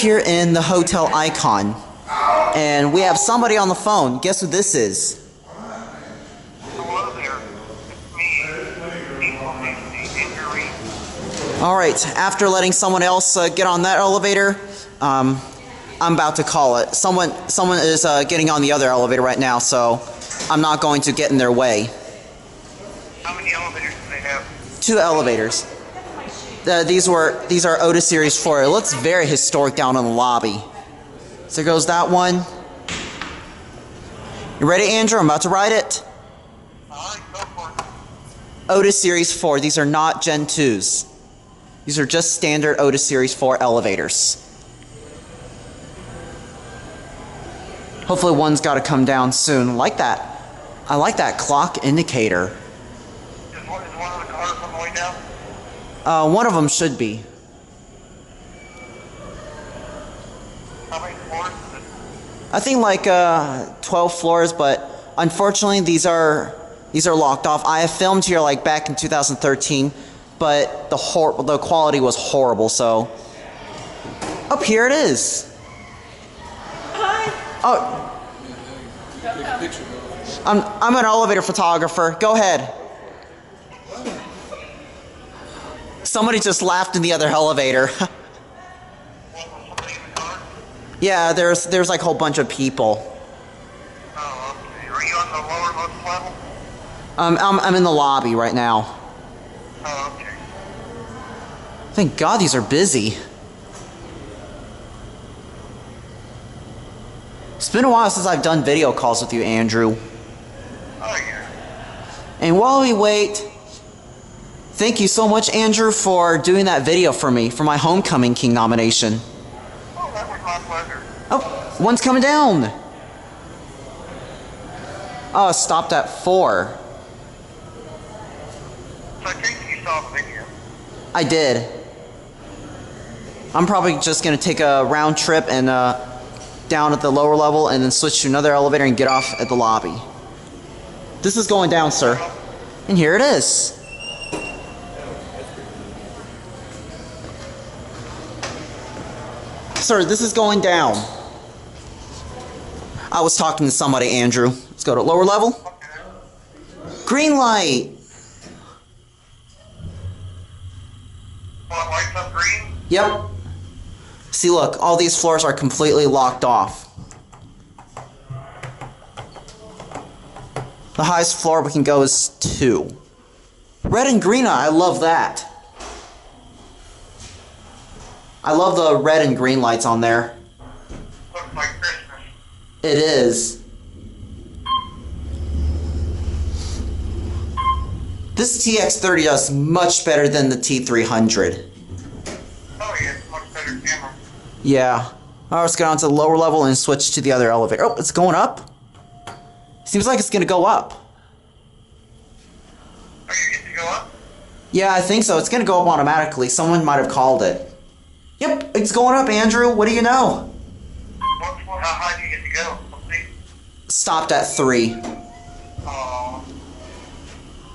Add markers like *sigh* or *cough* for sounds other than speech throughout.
here in the Hotel Icon, and we have somebody on the phone. Guess who this is? Hello there. It's me. All right, after letting someone else uh, get on that elevator, um, I'm about to call it. Someone, someone is uh, getting on the other elevator right now, so I'm not going to get in their way. How many elevators do they have? Two elevators. Uh, these were these are Otis Series 4. It looks very historic down in the lobby. So goes that one. You ready, Andrew? I'm about to ride it. Alright, it. Otis Series 4. These are not Gen 2s. These are just standard Otis Series 4 elevators. Hopefully one's got to come down soon. Like that. I like that clock indicator. Is one, is one of the cars on the way down? Uh, one of them should be. How many floors is it? I think like uh, 12 floors, but unfortunately these are these are locked off. I have filmed here like back in 2013, but the hor- the quality was horrible. So up here it is. Hi. Oh, I'm I'm an elevator photographer. Go ahead. Somebody just laughed in the other elevator. What, was somebody in the car? yeah, there's there's like a whole bunch of people. Oh, okay. Are you on the lowermost level? Um, I'm I'm in the lobby right now. Oh, okay. Thank God these are busy. It's been a while since I've done video calls with you, Andrew. Oh, yeah. And while we wait, thank you so much, Andrew, for doing that video for me for my Homecoming King nomination. Oh, that was my pleasure. Oh, one's coming down. Oh, stopped at four. So I think you saw the video. I did. I'm probably just gonna take a round trip and uh, down at the lower level and then switch to another elevator and get off at the lobby. This is going down, sir. And here it is. Sir, this is going down. I was talking to somebody, Andrew. Let's go to lower level. Green light. Well, lights up green? Yep. See, look, all these floors are completely locked off. The highest floor we can go is two. Red and green, I love that. I love the red and green lights on there. Looks like Christmas. It is. This TX30 does much better than the T300. Oh, yeah, it's a much better camera. Yeah. Alright, let's get on to the lower level and switch to the other elevator. Oh, it's going up? Seems like it's gonna go up. Are you good to go up? Yeah, I think so. It's gonna go up automatically. Someone might have called it. Yep, it's going up, Andrew. What do you know? What, what, how high do you get to go? Stopped at three. Oh,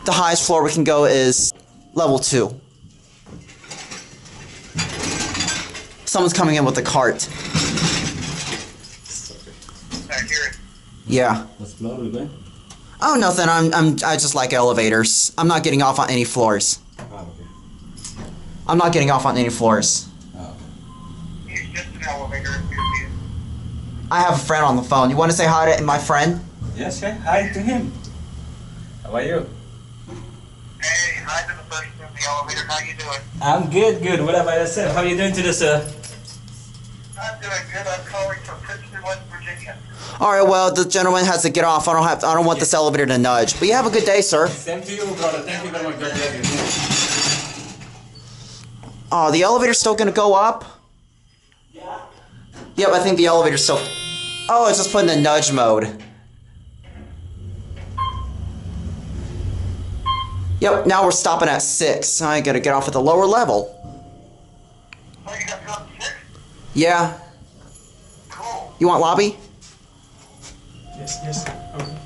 The highest floor we can go is level two. Someone's coming in with a cart. I hear it. Yeah. What's the matter? Oh, nothing. I'm, I'm, I just like elevators. I'm not getting off on any floors. Ah, okay. I'm not getting off on any floors. Ah, okay. He's just an elevator if you see it. I have a friend on the phone. You want to say hi to my friend? Yes, yeah. Hi to him. How are you? Hey, hi to the person in the elevator. How you doing? I'm good, good. What about yourself? How are you doing today, sir? I'm doing good. I'm calling from Princeton, West Virginia. All right. Well, the gentleman has to get off. I don't have. I don't want this elevator to nudge. But you have a good day, sir. Same to you, brother. Thank you very much. God bless. Oh, the elevator's still gonna go up. Yeah. Yep, I think the elevator's still. Oh, it's just put in the nudge mode. Yep. Now we're stopping at six. I gotta get off at the lower level. Oh, you got to go up to six? Yeah. Cool. You want lobby? Yes, yes. Okay.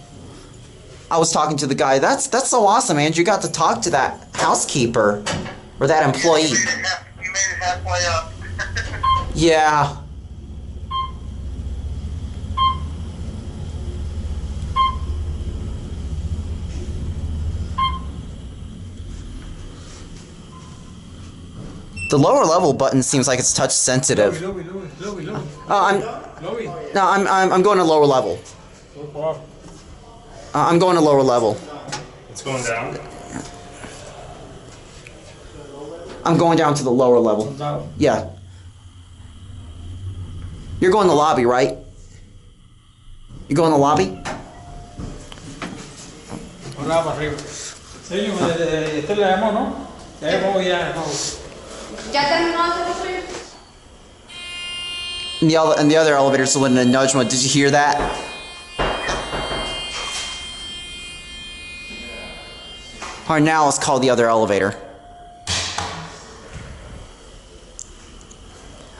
I was talking to the guy. That's that's so awesome, Andrew. You got to talk to that housekeeper or that employee. You *laughs* made it, half, you made it halfway up. Yeah. The lower level button seems like it's touch sensitive. Lobby, lobby, lobby, lobby. Oh, I'm no, I'm I'm, I'm going to lower level. Uh, I'm going to lower level. It's going down. I'm going down to the lower level. Yeah. You're going to lobby, right? You going to the lobby? Para arriba. Señor, eh, este le damos, ¿no? Ya hemos ya, no. ¿Ya terminó de hacer suyo? And the, ele- and the other elevator's in a nudge mode. Did you hear that? Alright, now let's call the other elevator.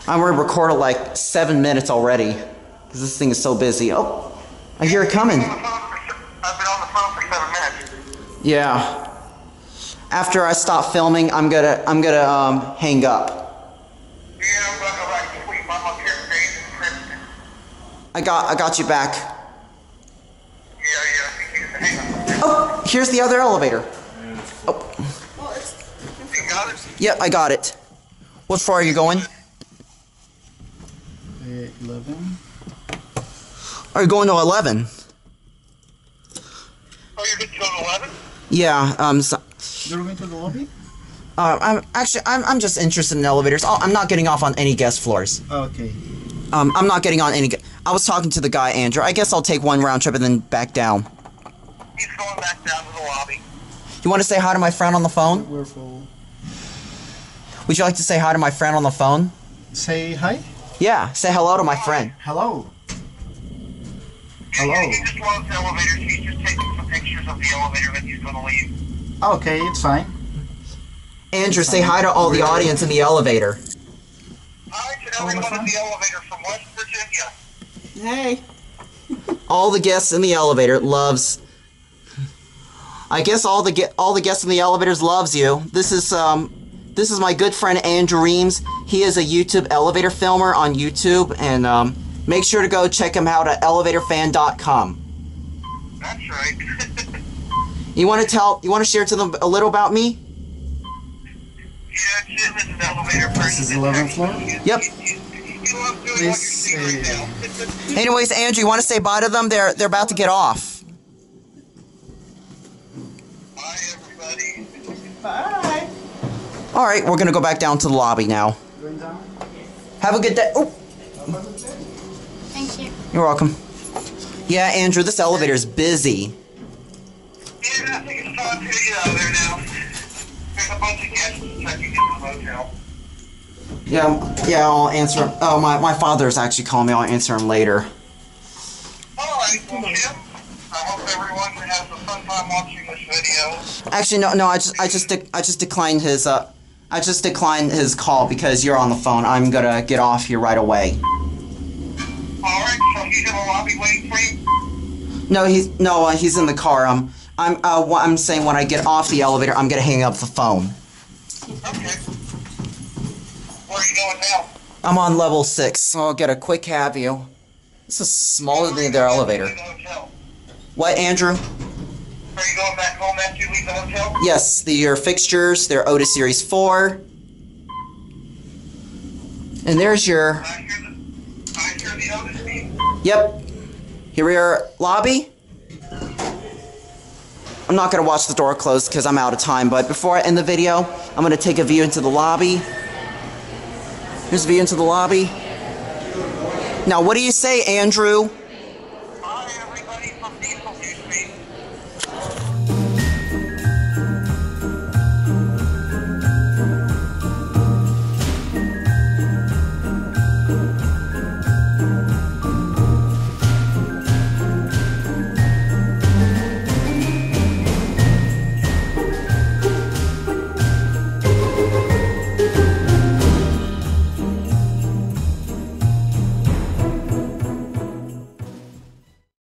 I'm gonna record like seven minutes already. Because this thing is so busy. Oh, I hear it coming. I've been on the phone for seven minutes. Yeah. After I stop filming, I'm gonna I'm gonna um, hang up. Yeah, I'm gonna go back to sleep. I'm up here in I got I got you back. Yeah, yeah, I think you can hang on. Oh, here's the other elevator. Oh, You got it? yep, I got it. What floor are you going? Eleven. Are you going to 11? Oh, you're good to go to 11? Yeah. Um. So, You're going to the lobby? uh, I'm actually I'm I'm just interested in elevators. Oh, I'm not getting off on any guest floors. Okay. Um, I'm not getting on any. I was talking to the guy Andrew. I guess I'll take one round trip and then back down. He's going back down to the lobby. You want to say hi to my friend on the phone? We're full. Would you like to say hi to my friend on the phone? Say hi. Yeah. Say hello to my friend. Hello. Hello. He, he just loves elevators. He's just taking some pictures of the elevator that he's gonna leave. Okay, it's fine. Andrew, say hi to all the audience in the elevator. Hi to everyone in the elevator from West Virginia. Hey. *laughs* all the guests in the elevator loves. I guess all the ge- all the guests in the elevators loves you. This is um, this is my good friend Andrew Reams. He is a YouTube elevator filmer on YouTube, and um, make sure to go check him out at elevatorfan.com. That's right. *laughs* You want to tell? You want to share to them a little about me? yeah, Jim is an elevator person. This is 11th floor? Yep. *laughs* Anyways, Andrew, you want to say bye to them? They're they're about to get off. Bye, everybody. Bye. All right, we're gonna go back down to the lobby now. Have a good day. Oh. Thank you. You're welcome. Yeah, Andrew, this elevator is busy. Yeah, yeah, I'll answer. him. Oh, my, my father's actually calling me. I'll answer him later. Alright, well, Jim, I hope everyone has a fun time watching this video. Actually, no, no, I just, I just, I just declined his, uh, I just declined his call because you're on the phone. I'm gonna get off here right away. Alright, so he's in the lobby waiting for you? No, he's, no, uh, he's in the car. Um, I'm, uh, I'm saying when I get off the elevator, I'm gonna hang up the phone. Okay. Where are you going now? I'm on level six, so I'll get a quick have you. This is smaller than their elevator. The. What, Andrew? Are you going back home after you leave the hotel? Yes, the, your fixtures, they're Otis Series 4. And there's your, I hear the, I hear the Otis team. yep. Here we are, lobby. I'm not gonna watch the door close because I'm out of time, but before I end the video, I'm gonna take a view into the lobby. Here's a view into the lobby. Now, what do you say, Andrew?